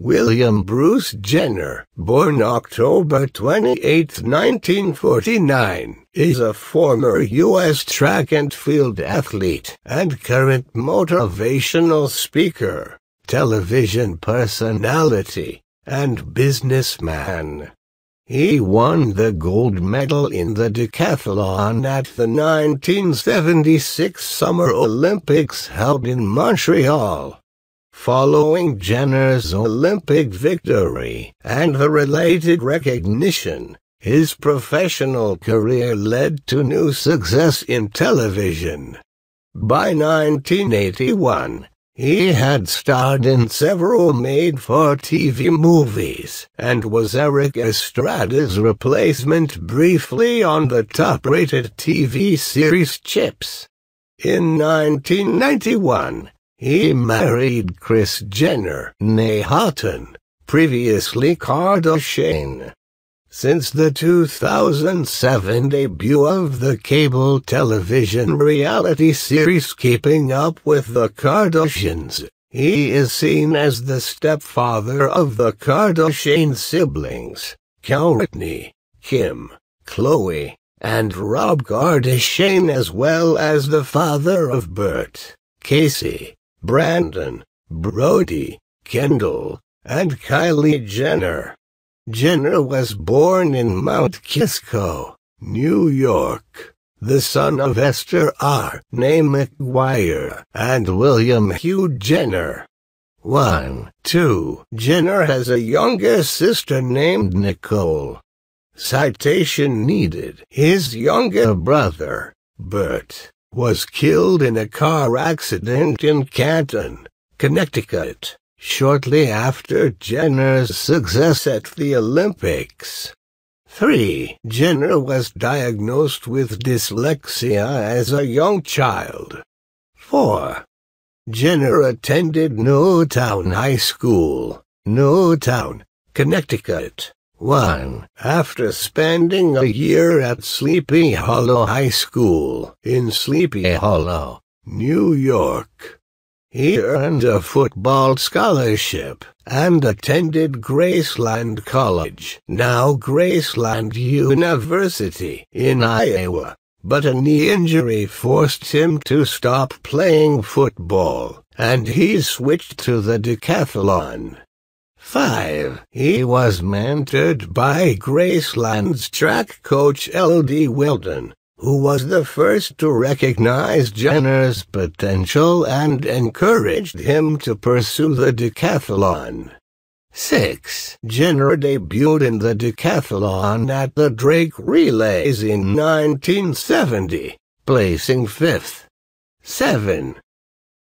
William Bruce Jenner, born October 28, 1949, is a former U.S. track and field athlete and current motivational speaker, television personality, and businessman. He won the gold medal in the decathlon at the 1976 Summer Olympics held in Montreal. Following Jenner's Olympic victory and the related recognition, his professional career led to new success in television. By 1981, he had starred in several made-for-TV movies and was Erik Estrada's replacement briefly on the top-rated TV series Chips. In 1991, he married Kris Jenner, née Houghton, previously Kardashian. Since the 2007 debut of the cable television reality series Keeping Up with the Kardashians, he is seen as the stepfather of the Kardashian siblings, Kourtney, Kim, Khloe, and Rob Kardashian as well as the father of Burt, Casey, Brandon, Brody, Kendall, and Kylie Jenner. Jenner was born in Mount Kisco, New York, the son of Esther R. Nay McGuire and William Hugh Jenner. 1. 2. Jenner has a younger sister named Nicole. Citation needed. His younger brother, Burt, was killed in a car accident in Canton, Connecticut, shortly after Jenner's success at the Olympics. 3. Jenner was diagnosed with dyslexia as a young child. 4. Jenner attended Newtown High School, Newtown, Connecticut. 1. After spending a year at Sleepy Hollow High School in Sleepy Hollow, New York, he earned a football scholarship and attended Graceland College, now Graceland University, in Iowa. But a knee injury forced him to stop playing football, and he switched to the decathlon. 5. He was mentored by Graceland's track coach L.D. Weldon, who was the first to recognize Jenner's potential and encouraged him to pursue the decathlon. 6. Jenner debuted in the decathlon at the Drake Relays in 1970, placing fifth. 7.